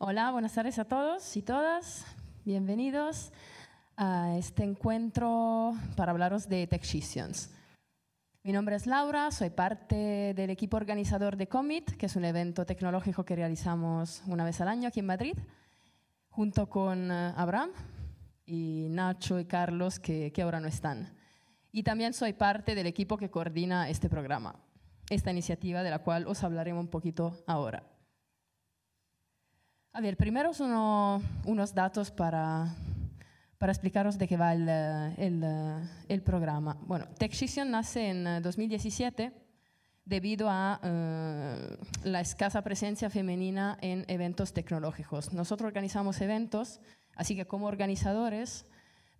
Hola, buenas tardes a todos y todas. Bienvenidos a este encuentro para hablaros de TechSessions. Mi nombre es Laura, soy parte del equipo organizador de Commit, que es un evento tecnológico que realizamos una vez al año aquí en Madrid, junto con eh, Abraham y Nacho y Carlos, que, que ahora no están. Y también soy parte del equipo que coordina este programa, esta iniciativa de la cual os hablaremos un poquito ahora. A ver, primero son unos datos para, para explicaros de qué va el, el, el programa. Bueno, TechSession nace en 2017 debido a la escasa presencia femenina en eventos tecnológicos. Nosotros organizamos eventos, así que como organizadores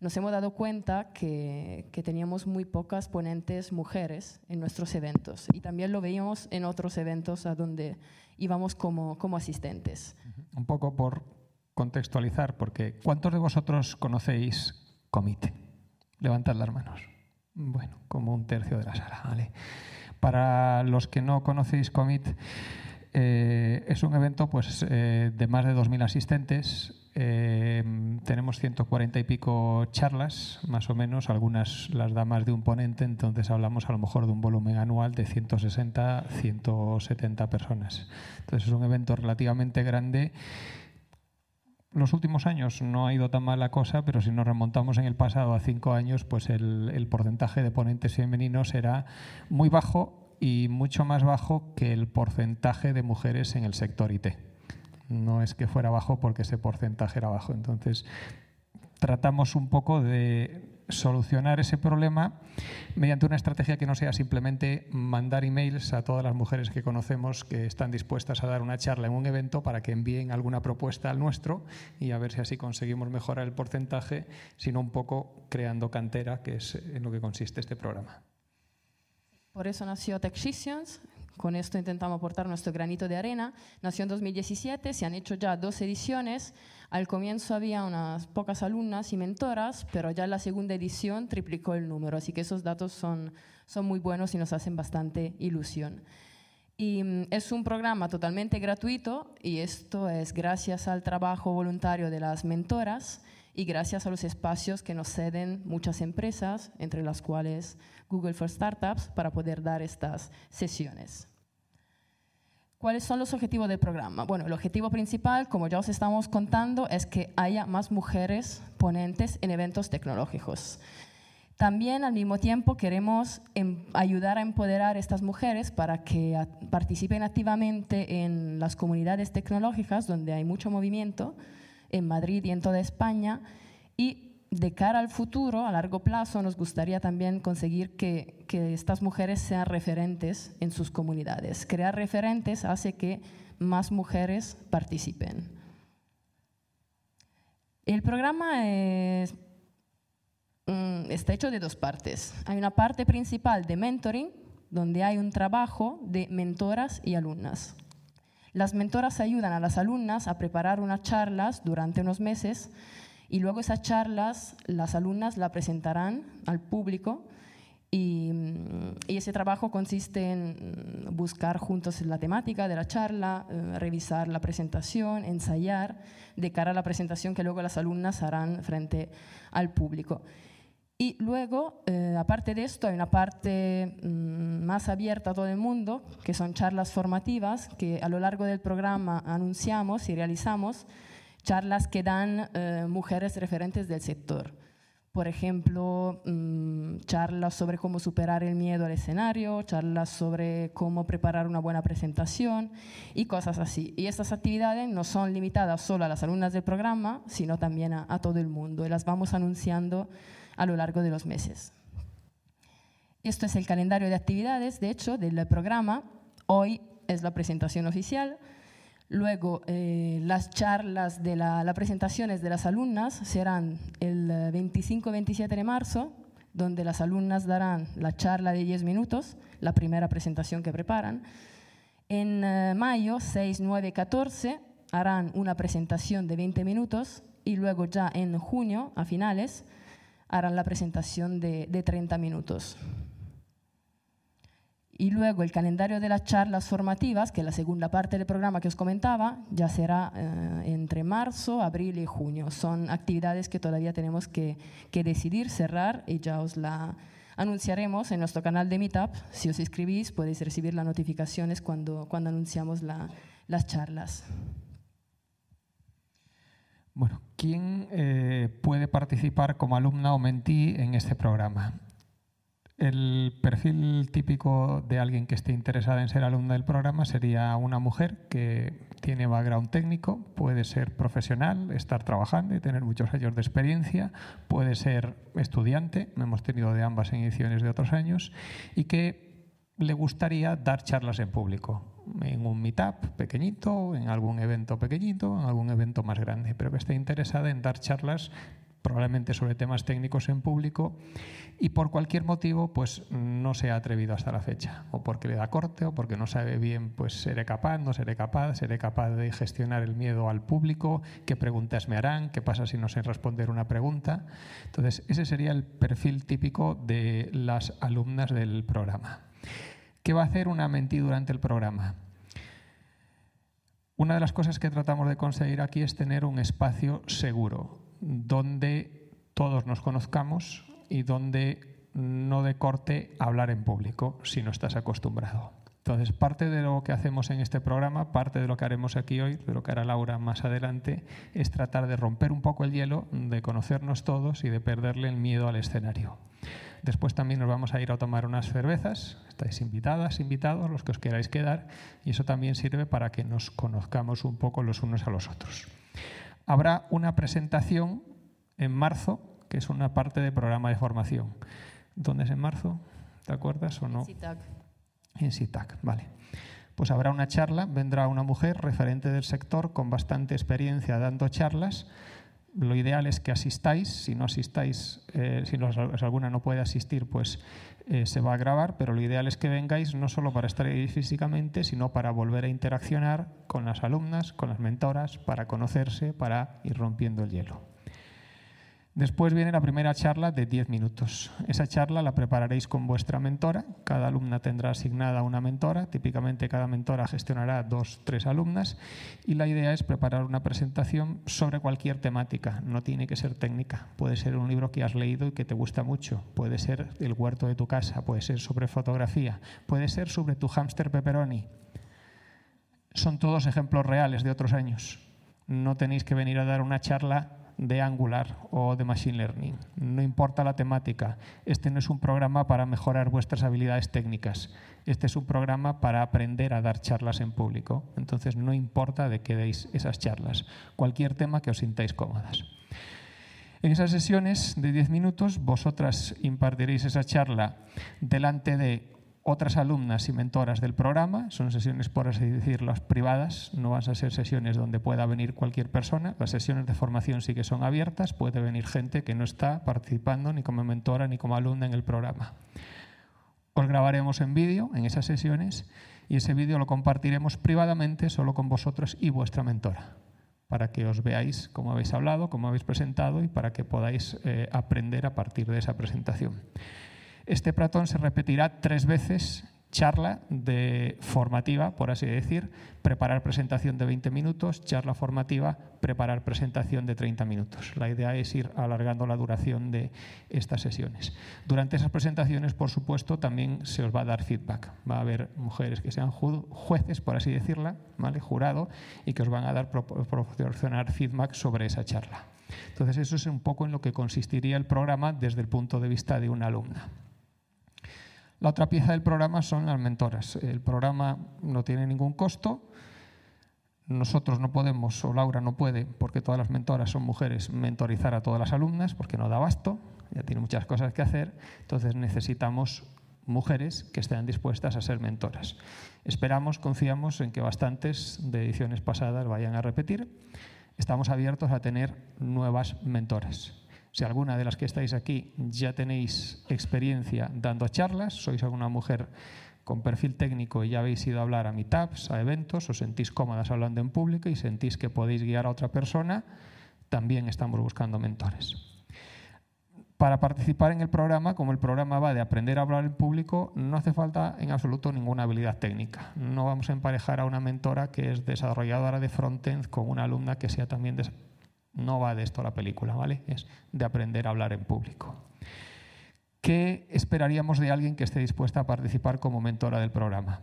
nos hemos dado cuenta que, que, teníamos muy pocas ponentes mujeres en nuestros eventos y también lo veíamos en otros eventos a donde íbamos como, como asistentes. Un poco por contextualizar, porque ¿cuántos de vosotros conocéis Comité? Levantad las manos. Bueno, como un tercio de la sala. ¿vale? Para los que no conocéis Comit, eh, es un evento pues, eh, de más de 2.000 asistentes eh, tenemos 140 y pico charlas, más o menos, algunas las da más de un ponente, entonces hablamos a lo mejor de un volumen anual de 160, 170 personas. Entonces es un evento relativamente grande. Los últimos años no ha ido tan mal la cosa, pero si nos remontamos en el pasado a cinco años, pues el, el porcentaje de ponentes femeninos era muy bajo y mucho más bajo que el porcentaje de mujeres en el sector IT no es que fuera bajo porque ese porcentaje era bajo. Entonces, tratamos un poco de solucionar ese problema mediante una estrategia que no sea simplemente mandar emails a todas las mujeres que conocemos que están dispuestas a dar una charla en un evento para que envíen alguna propuesta al nuestro y a ver si así conseguimos mejorar el porcentaje, sino un poco creando cantera, que es en lo que consiste este programa. Por eso nació TechSessions, con esto intentamos aportar nuestro granito de arena. Nació en 2017, se han hecho ya dos ediciones. Al comienzo había unas pocas alumnas y mentoras, pero ya en la segunda edición triplicó el número, así que esos datos son, son muy buenos y nos hacen bastante ilusión. Y mm, es un programa totalmente gratuito y esto es gracias al trabajo voluntario de las mentoras y gracias a los espacios que nos ceden muchas empresas, entre las cuales Google for Startups, para poder dar estas sesiones. ¿Cuáles son los objetivos del programa? Bueno, el objetivo principal, como ya os estamos contando, es que haya más mujeres ponentes en eventos tecnológicos. También al mismo tiempo queremos em, ayudar a empoderar a estas mujeres para que participen activamente en las comunidades tecnológicas donde hay mucho movimiento en Madrid y en toda España. Y de cara al futuro, a largo plazo, nos gustaría también conseguir que, que, estas mujeres sean referentes en sus comunidades. Crear referentes hace que más mujeres participen. El programa mm, está hecho de dos partes. Hay una parte principal de mentoring, donde hay un trabajo de mentoras y alumnas. Las mentoras ayudan a las alumnas a preparar unas charlas durante unos meses y luego esas charlas las alumnas la presentarán al público y, y, ese trabajo consiste en buscar juntos la temática de la charla, eh, revisar la presentación, ensayar de cara a la presentación que luego las alumnas harán frente al público. Y luego, eh, aparte de esto, hay una parte mmm, más abierta a todo el mundo, que son charlas formativas que a lo largo del programa anunciamos y realizamos, charlas que dan eh, mujeres referentes del sector. Por ejemplo, mmm, charlas sobre cómo superar el miedo al escenario, charlas sobre cómo preparar una buena presentación y cosas así. Y estas actividades no son limitadas solo a las alumnas del programa, sino también a, a todo el mundo. Y las vamos anunciando a lo largo de los meses. Esto es el calendario de actividades, de hecho, del programa. Hoy es la presentación oficial. Luego, eh, las charlas de la, las presentaciones de las alumnas serán el 25-27 de marzo, donde las alumnas darán la charla de 10 minutos, la primera presentación que preparan. En uh, mayo, 6, 9, 14, harán una presentación de 20 minutos y luego ya en junio, a finales, harán la presentación de, de 30 minutos. Y luego el calendario de las charlas formativas, que es la segunda parte del programa que os comentaba, ya será eh, entre marzo, abril y junio. Son actividades que todavía tenemos que, que, decidir, cerrar y ya os la anunciaremos en nuestro canal de Meetup. Si os inscribís podéis recibir las notificaciones cuando, cuando anunciamos la, las charlas. Bueno, ¿quién eh, puede participar como alumna o mentí en este programa? El perfil típico de alguien que esté interesada en ser alumna del programa sería una mujer que tiene background técnico, puede ser profesional, estar trabajando y tener muchos años de experiencia, puede ser estudiante, hemos tenido de ambas en ediciones de otros años, y que le gustaría dar charlas en público, en un meetup pequeñito, en algún evento pequeñito, en algún evento más grande, pero que esté interesada en dar charlas probablemente sobre temas técnicos en público y por cualquier motivo pues no se ha atrevido hasta la fecha o porque le da corte o porque no sabe bien pues seré capaz, no seré capaz, seré capaz de gestionar el miedo al público, qué preguntas me harán, qué pasa si no sé responder una pregunta. Entonces ese sería el perfil típico de las alumnas del programa. ¿Qué va a hacer una mentí durante el programa? Una de las cosas que tratamos de conseguir aquí es tener un espacio seguro, donde todos nos conozcamos y donde no de corte hablar en público si no estás acostumbrado. Entonces, parte de lo que hacemos en este programa, parte de lo que haremos aquí hoy, de lo que hará Laura más adelante, es tratar de romper un poco el hielo, de conocernos todos y de perderle el miedo al escenario. Después también nos vamos a ir a tomar unas cervezas, estáis invitadas, invitados, los que os queráis quedar, y eso también sirve para que nos conozcamos un poco los unos a los otros habrá una presentación en marzo, que es una parte del programa de formación. ¿Dónde es en marzo? ¿Te acuerdas o no? SITAC. En SITAC, vale. Pues habrá una charla, vendrá una mujer referente del sector con bastante experiencia dando charlas. Lo ideal es que asistáis, si no asistáis, eh, si alguna no puede asistir, pues eh, se va a grabar, pero lo ideal es que vengáis no solo para estar ahí físicamente, sino para volver a interaccionar con las alumnas, con las mentoras, para conocerse, para ir rompiendo el hielo. Después viene la primera charla de 10 minutos. Esa charla la prepararéis con vuestra mentora. Cada alumna tendrá asignada una mentora. Típicamente cada mentora gestionará dos, tres alumnas. Y la idea es preparar una presentación sobre cualquier temática. No tiene que ser técnica. Puede ser un libro que has leído y que te gusta mucho. Puede ser el huerto de tu casa. Puede ser sobre fotografía. Puede ser sobre tu hámster pepperoni. Son todos ejemplos reales de otros años. No tenéis que venir a dar una charla de Angular o de Machine Learning. No importa la temática. Este no es un programa para mejorar vuestras habilidades técnicas. Este es un programa para aprender a dar charlas en público. Entonces no importa de qué deis esas charlas. Cualquier tema que os sintáis cómodas. En esas sesiones de 10 minutos, vosotras impartiréis esa charla delante de otras alumnas y mentoras del programa. Son sesiones, por así decirlo, privadas, no van a ser sesiones donde pueda venir cualquier persona. Las sesiones de formación sí que son abiertas, puede venir gente que no está participando ni como mentora ni como alumna en el programa. Os grabaremos en vídeo en esas sesiones y ese vídeo lo compartiremos privadamente solo con vosotros y vuestra mentora para que os veáis cómo habéis hablado, cómo habéis presentado y para que podáis eh, aprender a partir de esa presentación. Este platón se repetirá tres veces, charla de formativa, por así decir, preparar presentación de 20 minutos, charla formativa, preparar presentación de 30 minutos. La idea es ir alargando la duración de estas sesiones. Durante esas presentaciones, por supuesto, también se os va a dar feedback. Va a haber mujeres que sean jueces, por así decirla, ¿vale? jurado, y que os van a dar proporcionar feedback sobre esa charla. Entonces, eso es un poco en lo que consistiría el programa desde el punto de vista de una alumna. La otra pieza del programa son las mentoras. El programa no tiene ningún costo. Nosotros no podemos, o Laura no puede, porque todas las mentoras son mujeres, mentorizar a todas las alumnas, porque no da abasto, ya tiene muchas cosas que hacer. Entonces necesitamos mujeres que estén dispuestas a ser mentoras. Esperamos, confiamos en que bastantes de ediciones pasadas vayan a repetir. Estamos abiertos a tener nuevas mentoras. Si alguna de las que estáis aquí ya tenéis experiencia dando charlas, sois alguna mujer con perfil técnico y ya habéis ido a hablar a meetups, a eventos, os sentís cómodas hablando en público y sentís que podéis guiar a otra persona, también estamos buscando mentores. Para participar en el programa, como el programa va de aprender a hablar en público, no hace falta en absoluto ninguna habilidad técnica. No vamos a emparejar a una mentora que es desarrolladora de frontend con una alumna que sea también... No va de esto la película, ¿vale? Es de aprender a hablar en público. ¿Qué esperaríamos de alguien que esté dispuesta a participar como mentora del programa?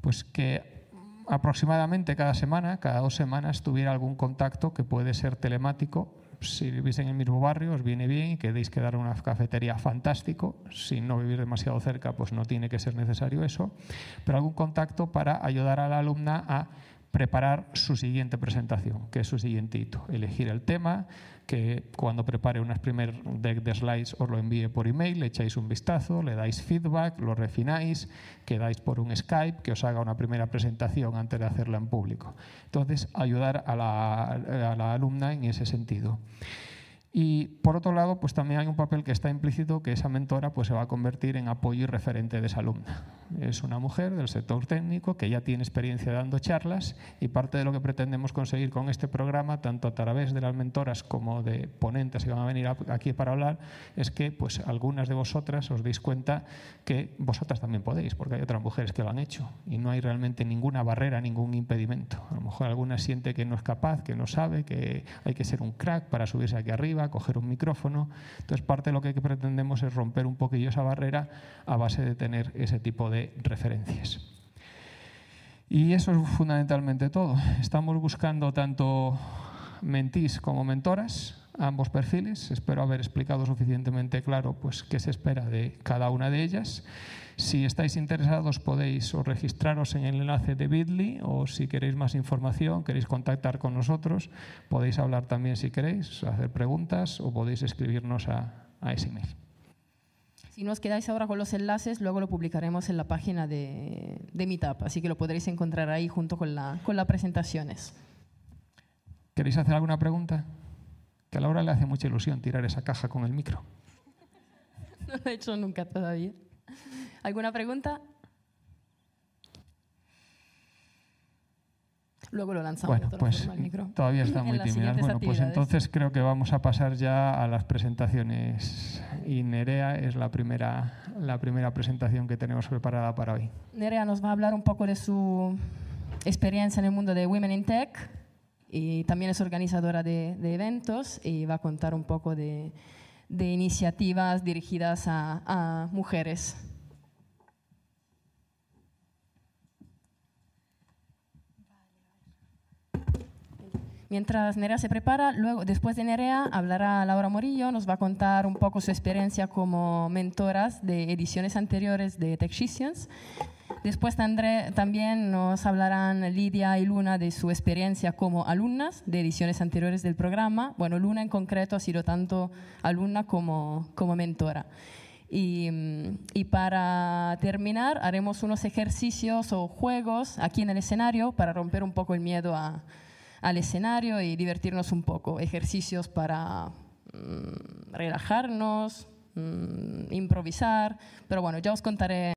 Pues que aproximadamente cada semana, cada dos semanas, tuviera algún contacto que puede ser telemático. Si vivís en el mismo barrio, os viene bien y queréis quedar en una cafetería fantástico. Si no vivís demasiado cerca, pues no tiene que ser necesario eso. Pero algún contacto para ayudar a la alumna a preparar su siguiente presentación, que es su siguiente hito. Elegir el tema, que cuando prepare unas primer deck de slides os lo envíe por email, le echáis un vistazo, le dais feedback, lo refináis, quedáis por un Skype, que os haga una primera presentación antes de hacerla en público. Entonces, ayudar a la, a la alumna en ese sentido. Y por otro lado, pues también hay un papel que está implícito que esa mentora pues, se va a convertir en apoyo y referente de esa alumna. Es una mujer del sector técnico que ya tiene experiencia dando charlas y parte de lo que pretendemos conseguir con este programa, tanto a través de las mentoras como de ponentes que van a venir aquí para hablar, es que pues, algunas de vosotras os deis cuenta que vosotras también podéis, porque hay otras mujeres que lo han hecho y no hay realmente ninguna barrera, ningún impedimento. A lo mejor alguna siente que no es capaz, que no sabe, que hay que ser un crack para subirse aquí arriba coger un micrófono. Entonces, parte de lo que pretendemos es romper un poquillo esa barrera a base de tener ese tipo de referencias. Y eso es fundamentalmente todo. Estamos buscando tanto mentís como mentoras, ambos perfiles. Espero haber explicado suficientemente claro pues, qué se espera de cada una de ellas. Si estáis interesados podéis o registraros en el enlace de Bitly o si queréis más información, queréis contactar con nosotros, podéis hablar también si queréis, hacer preguntas o podéis escribirnos a, ese email. Si no os quedáis ahora con los enlaces, luego lo publicaremos en la página de, de Meetup, así que lo podréis encontrar ahí junto con, la, con las presentaciones. ¿Queréis hacer alguna pregunta? Que a Laura le hace mucha ilusión tirar esa caja con el micro. No lo he hecho nunca todavía. ¿Alguna pregunta? Luego lo lanzamos. Bueno, pues todavía está muy tímida. Bueno, pues entonces creo que vamos a pasar ya a las presentaciones. Y Nerea es la primera, la primera presentación que tenemos preparada para hoy. Nerea nos va a hablar un poco de su experiencia en el mundo de Women in Tech y también es organizadora de, eventos y va a contar un poco de, iniciativas dirigidas a, mujeres. Mientras Nerea se prepara, luego, después de Nerea hablará Laura Morillo, nos va a contar un poco su experiencia como mentoras de ediciones anteriores de Techicians. Después también nos hablarán Lidia y Luna de su experiencia como alumnas de ediciones anteriores del programa. Bueno, Luna en concreto ha sido tanto alumna como, como mentora. Y, y, para terminar, haremos unos ejercicios o juegos aquí en el escenario para romper un poco el miedo a, al escenario y divertirnos un poco. Ejercicios para mm, relajarnos, mm, improvisar, pero bueno, ya os contaré